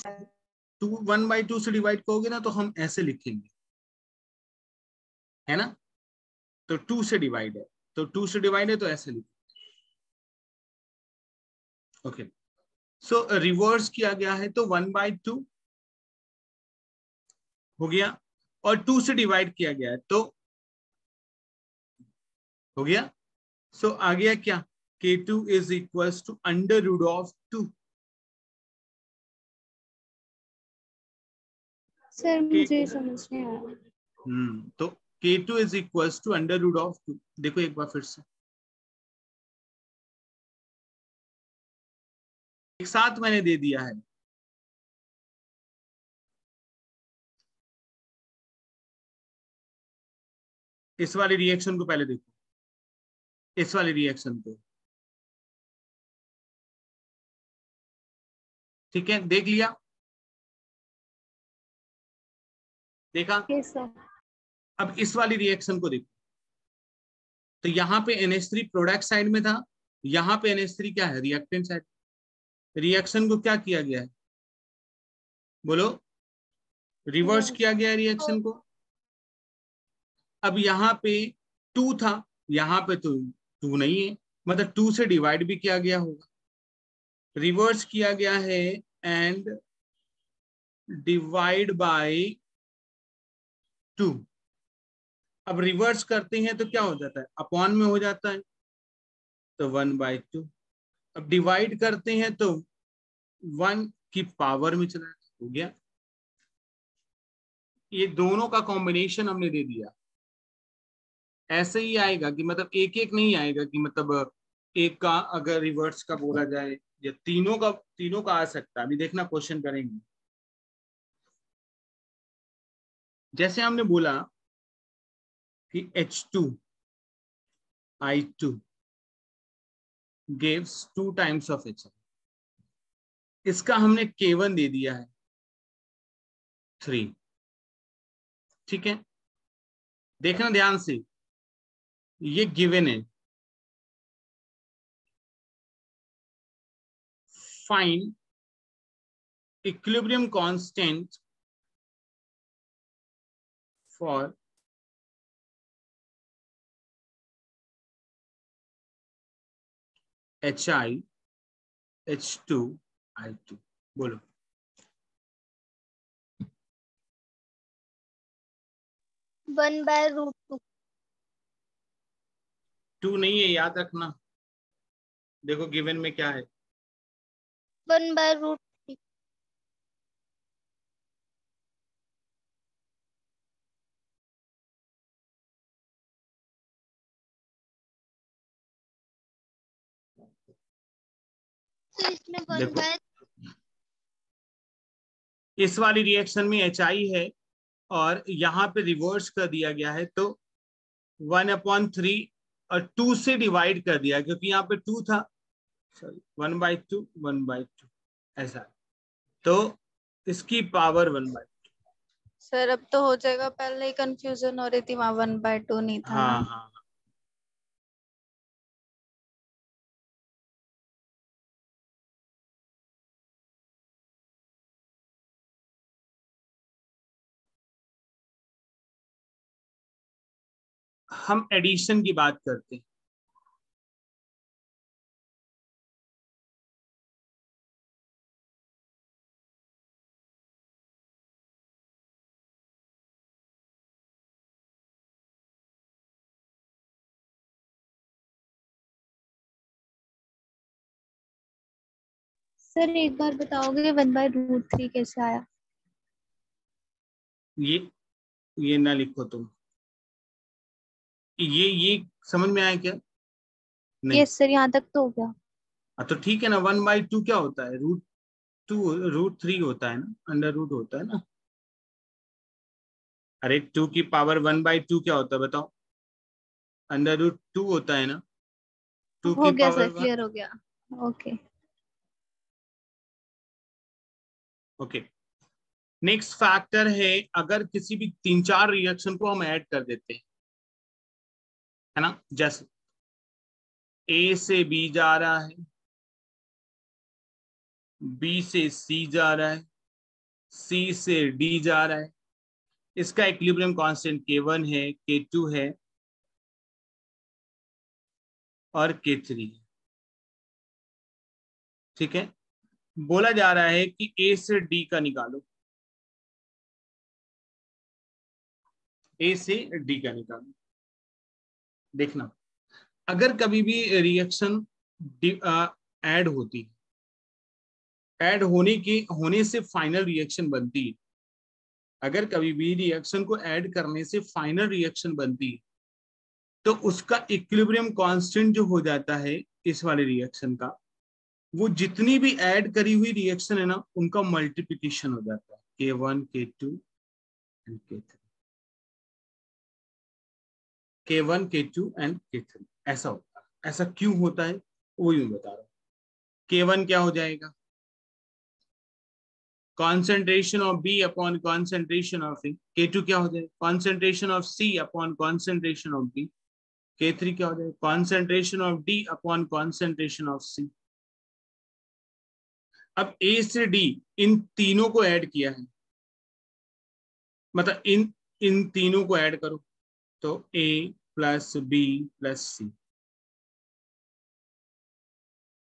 two one by two से डिवाइड करोगे ना तो हम ऐसे लिखेंगे। है ना? तो टू से डिवाइड है। तो टू से डिवाइड है तो ऐसे लिखेंगे ओके सो रिवर्स किया गया है तो वन बाई टू हो गया। और टू से डिवाइड किया गया है तो हो गया। सो so, आ गया क्या? K two is equal to under root of two sir मुझे समझ नहीं आया हम्म तो K two is equal to under root of two देखो एक बार फिर से। एक साथ मैंने दे दिया है। इस वाले रिएक्शन को पहले देखो। इस वाले रिएक्शन को। ठीक है? देख लिया? देखा? सर अब इस वाली रिएक्शन को देखो। तो यहाँ पे NH3 प्रोडक्ट साइड में था यहाँ पे NH3 क्या है? रिएक्टेंट साइड रिएक्शन को क्या किया गया है? बोलो। रिवर्स किया गया रिएक्शन को। अब यहाँ पे टू था यहाँ पे तो टू नहीं है। मतलब टू से डिवाइड भी किया गया होगा। रिवर्स किया गया है एंड डिवाइड बाय टू अब रिवर्स करते हैं तो क्या हो जाता है? अपॉन में हो जाता है। तो वन बाय टू अब डिवाइड करते हैं तो वन की पावर में चला, हो गया। ये दोनों का कॉम्बिनेशन हमने दे दिया। ऐसे ही आएगा कि मतलब एक एक नहीं आएगा कि मतलब एक का अगर रिवर्स का बोला जाए या तीनों का तीनों का आ सकता है। अभी देखना क्वेश्चन करेंगे। जैसे हमने बोला कि H2 I2 gives two times of H इसका हमने K1 दे दिया है। थ्री ठीक है? देखना ध्यान से। ये गिवन है। Find equilibrium constant for H I H two I two बोलो। One by root two two नहीं है याद रखना। देखो गिवन में क्या है? वन बाय रूट इसमें वन देखो। इस वाली रिएक्शन में एच आई है और यहाँ पे रिवर्स कर दिया गया है तो वन अपॉन थ्री और टू से डिवाइड कर दिया क्योंकि यहाँ पे टू था। Sorry one by two one by two ऐसा। तो इसकी पावर वन बाई सर अब तो हो जाएगा पहले ही कंफ्यूजन हो रही थी वहाँ वन बाय टू नहीं था। हाँ हाँ। हम एडिशन की बात करते हैं। सर एक बार बताओगे वन बाय रूट थ्री कैसे आया? ये ये ना लिखो तुम। ये ये समझ में आया क्या? नहीं। यस सर यहाँ तक तो हो गया। हाँ, तो ठीक है ना वन बाई टू क्या होता है? रूट टू रूट थ्री होता है ना अंडर रूट होता है ना। अरे टू की पावर वन बाई टू क्या होता है बताओ? अंडर रूट टू होता है ना। टू की गया पावर क्लियर हो गया। ओके ओके नेक्स्ट फैक्टर है अगर किसी भी तीन चार रिएक्शन को हम ऐड कर देते हैं। है ना? जैसे ए से बी जा रहा है बी से सी जा रहा है सी से डी जा रहा है। इसका इक्विलिब्रियम कांस्टेंट के वन है के टू है और के थ्री है। ठीक है? बोला जा रहा है कि ए से डी का निकालो। ए से डी का निकालो। देखना। अगर कभी भी रिएक्शन ऐड होती ऐड होने की, होने से फाइनल रिएक्शन बनती। अगर कभी भी रिएक्शन को ऐड करने से फाइनल रिएक्शन बनती तो उसका इक्विलिब्रियम कांस्टेंट जो हो जाता है इस वाले रिएक्शन का, वो जितनी भी ऐड करी हुई रिएक्शन है ना, उनका मल्टीप्लीकेशन हो जाता है। K one K two and K three K1, K2 and K3 ऐसा होता है। ऐसा क्यों होता है? वो यूँ बता रहा हूँ। K1 क्या हो जाएगा? Concentration of B upon concentration of A K two क्या हो जाए concentration of C upon concentration of B. K3 क्या हो जाए concentration of D upon concentration of C. अब A से D इन तीनों को ऐड किया है। मतलब इन इन तीनों को ऐड करो। तो A plus B plus C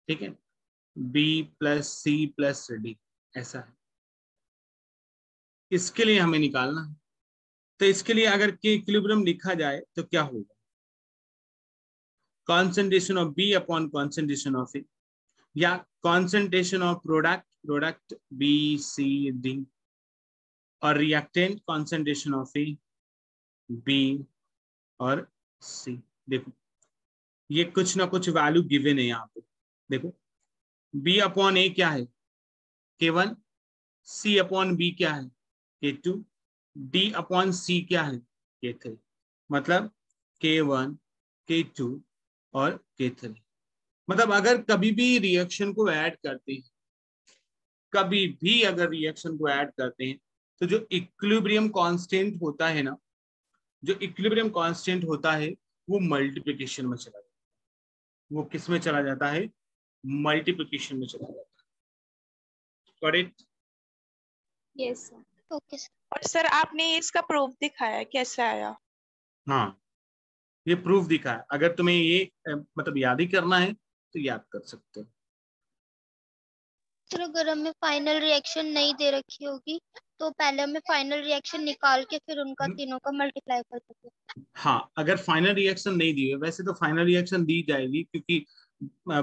ठीक है? B plus C plus D ऐसा है। इसके लिए हमें निकालना है। तो इसके लिए अगर के इक्विलिब्रियम लिखा जाए तो क्या होगा? Concentration of B upon concentration of A या concentration of product product B C D और reactant concentration of A B और सी देखो, ये कुछ ना कुछ वैल्यू गिवन है यहाँ पे। देखो बी अपॉन ए क्या है? के वन सी अपॉन बी क्या है? के टू डी अपॉन सी क्या है? के थ्री मतलब के वन के टू और के थ्री मतलब अगर कभी भी रिएक्शन को ऐड करते हैं, कभी भी अगर रिएक्शन को ऐड करते हैं तो जो इक्विलिब्रियम कांस्टेंट होता है ना जो इक्विलिब्रियम कांस्टेंट होता है वो मल्टीप्लिकेशन में चला जाता है। वो किसमें चला जाता है? मल्टीप्लिकेशन में चला जाता है। Correct yes sir okay sir और सर आपने इसका प्रूफ दिखाया कैसे आया? हाँ। ये प्रूफ दिखा है। अगर तुम्हें ये मतलब याद ही करना है तो याद कर सकते हो। सर अगर हमें फाइनल रिएक्शन नहीं दे रखी होगी तो पहले हमें फाइनल रिएक्शन निकाल के फिर उनका हम्म। तीनों का मल्टीप्लाई कर सकते हाँ। अगर फाइनल रिएक्शन नहीं दी हुई वैसे तो फाइनल रिएक्शन दी जाएगी क्योंकि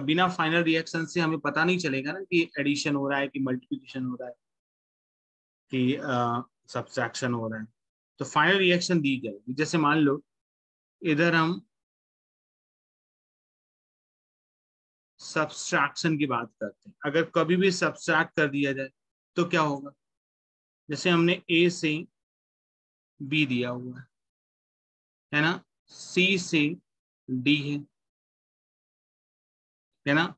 बिना फाइनल रिएक्शन से हमें पता नहीं चलेगा ना कि एडिशन हो रहा है कि मल्टीप्लिकेशन हो रहा है कि सब्सट्रैक्शन हो रहा है। तो फाइनल रिएक्शन दी जाएगी। जैसे मान लो इधर हम सब्सट्रैक्शन की बात करते हैं। अगर कभी भी सब्सट्रैक्ट कर दिया जाए तो क्या होगा? जैसे हमने ए से बी दिया हुआ है है ना? सी से डी है है ना?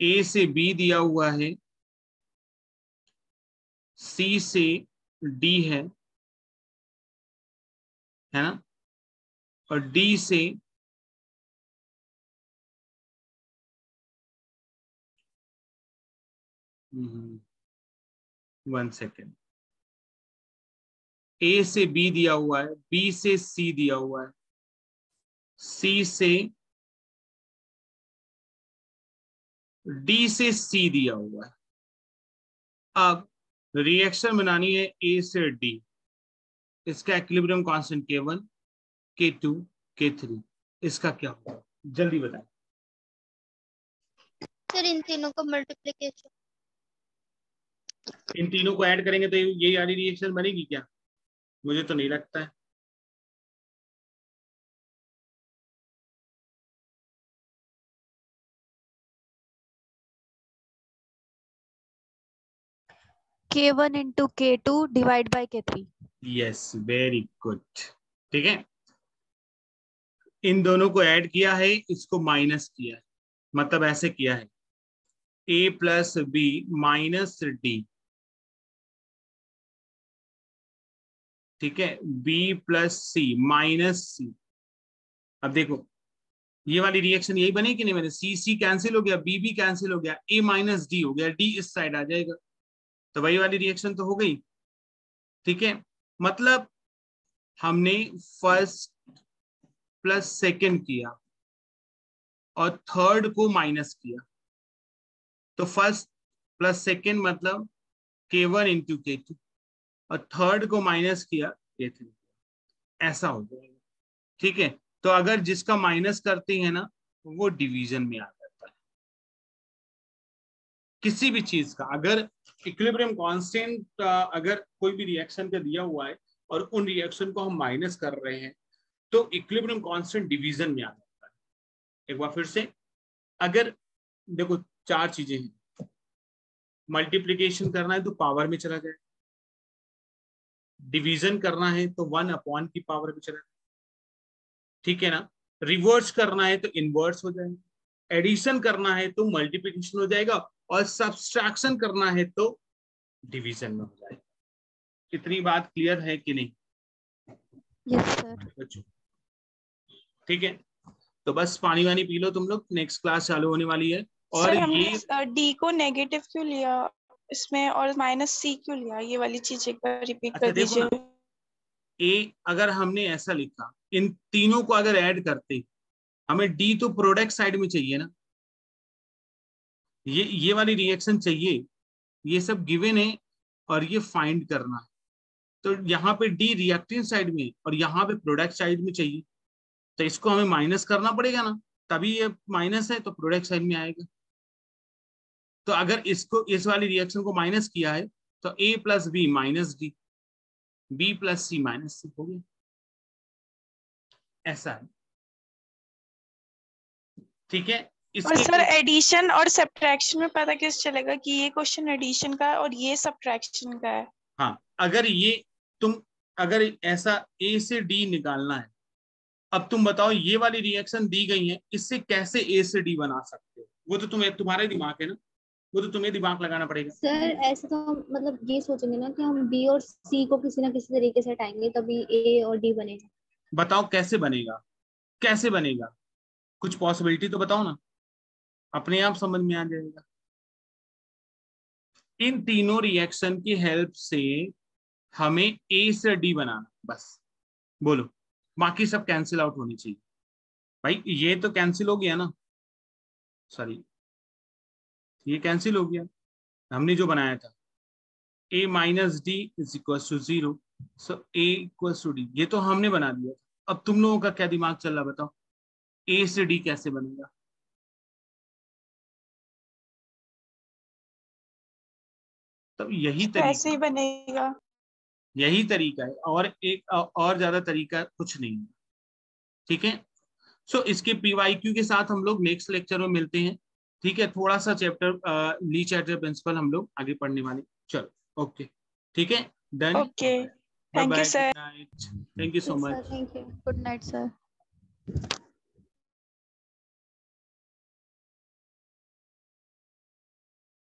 ए से बी दिया हुआ है सी से डी है है ना? और डी से वन सेकेंड ए से बी दिया हुआ है बी से सी दिया हुआ है। सी से डी से सी दिया हुआ है। अब रिएक्शन बनानी है ए से डी इसका equilibrium constant K one K two K three इसका क्या होगा? जल्दी बताएँ। सर इन तीनों का मल्टीप्लिकेशन इन तीनों को ऐड करेंगे तो ये वाली रिएक्शन बनेगी क्या? मुझे तो नहीं लगता है। K one into K two divide by K three yes very good ठीक है? इन दोनों को ऐड किया है इसको माइनस किया है। मतलब ऐसे किया है। A plus B minus D ठीक है? B plus C minus C अब देखो, ये वाली रिएक्शन यही बनी कि नहीं मैंने सी सी कैंसिल हो गया बी बी कैंसिल हो गया ए माइनस डी हो गया डी इस साइड आ जाएगा। तो वही वाली रिएक्शन तो हो गई। ठीक है? मतलब हमने फ़र्स्ट प्लस सेकेंड किया और थर्ड को माइनस किया। तो फ़र्स्ट प्लस सेकेंड मतलब K one into K two और थर्ड को माइनस किया, ये थ्री ऐसा हो जाएगा। ठीक है? तो अगर जिसका माइनस करते हैं ना, वो डिवीज़न में आ जाता है। किसी भी चीज़ का, अगर इक्विलिब्रियम कांस्टेंट अगर कोई भी रिएक्शन का दिया हुआ है, और उन रिएक्शन को हम माइनस कर रहे हैं तो इक्विलिब्रियम कांस्टेंट डिवीज़न में आ जाता है। एक बार फिर से, अगर देखो, चार चीज़ें हैं। मल्टीप्लीकेशन करना है तो पावर में चला जाए। डिवीज़न करना है तो वन अपॉन की पावर में चला ठीक है ना? रिवर्स करना है तो इनवर्स हो जाएगा। एडिशन करना है तो मल्टीप्लीकेशन हो जाएगा और सब्सट्रैक्शन करना है तो डिवीज़न में हो जाएगा। इतनी बात क्लियर है कि नहीं? यस सर ठीक है? तो बस पानी वानी पी लो तुम लोग। नेक्स्ट क्लास चालू होने वाली है। और सर ये डी को नेगेटिव क्यों लिया? इसमें और माइनस सी क्यों लिया? ये वाली चीज़ एक बार रिपीट अच्छा कर दीजिए। ए अगर हमने ऐसा लिखा इन तीनों को अगर ऐड करते हमें डी तो प्रोडक्ट साइड में चाहिए ना? ये ये वाली रिएक्शन चाहिए ये सब गिवन है और ये फाइंड करना है। तो यहाँ पे डी रिएक्टिव साइड में और यहाँ पे प्रोडक्ट साइड में चाहिए। तो इसको हमें माइनस करना पड़ेगा ना? तभी ये माइनस है तो प्रोडक्ट साइड में आएगा। तो अगर इसको इस वाली रिएक्शन को माइनस किया है तो A plus B minus D B plus C minus C हो गया। ऐसा है। ठीक है? और सर एडिशन और सब्ट्रैक्शन में पता किस चलेगा कि ये क्वेश्चन एडिशन का है और ये सब्ट्रैक्शन का है? हाँ अगर ये तुम अगर ऐसा ए से डी निकालना है अब तुम बताओ ये वाली रिएक्शन दी गई है इससे कैसे ए से डी बना सकते हो? वो तो तुम्हें तुम्हारा दिमाग है ना। वो तो तुम्हें दिमाग लगाना पड़ेगा। सर ऐसे तो हम मतलब ये सोचेंगे ना कि हम बी और सी को किसी ना किसी तरीके से हटाएँगे तभी ए और डी बनेगा। बताओ कैसे बनेगा? कैसे बनेगा? कुछ पॉसिबिलिटी तो बताओ ना। अपने आप समझ में आ जाएगा। इन तीनों रिएक्शन की हेल्प से हमें ए से डी बनाना बस। बोलो। बाकी सब कैंसिल आउट होनी चाहिए। भाई ये तो कैंसिल हो गया ना। सॉरी ये कैंसिल हो गया। हमने जो बनाया था A minus D is equal to zero so A equal to D ये तो हमने बना दिया अब तुम लोगों का क्या दिमाग चल रहा बताओ? ए से डी कैसे बनेगा? तब यही ही तरीका बनेगा। यही तरीका है और एक और ज़्यादा तरीका कुछ नहीं है। ठीक है? सो इसके पीवाईक्यू के साथ हम लोग नेक्स्ट लेक्चर में मिलते हैं। ठीक है थोड़ा सा चैप्टर ली चैप्टर प्रिंसिपल हम लोग आगे पढ़ने वाले। चलो ओके ठीक है? Done okay thank you sir thank you so much thank you good night sir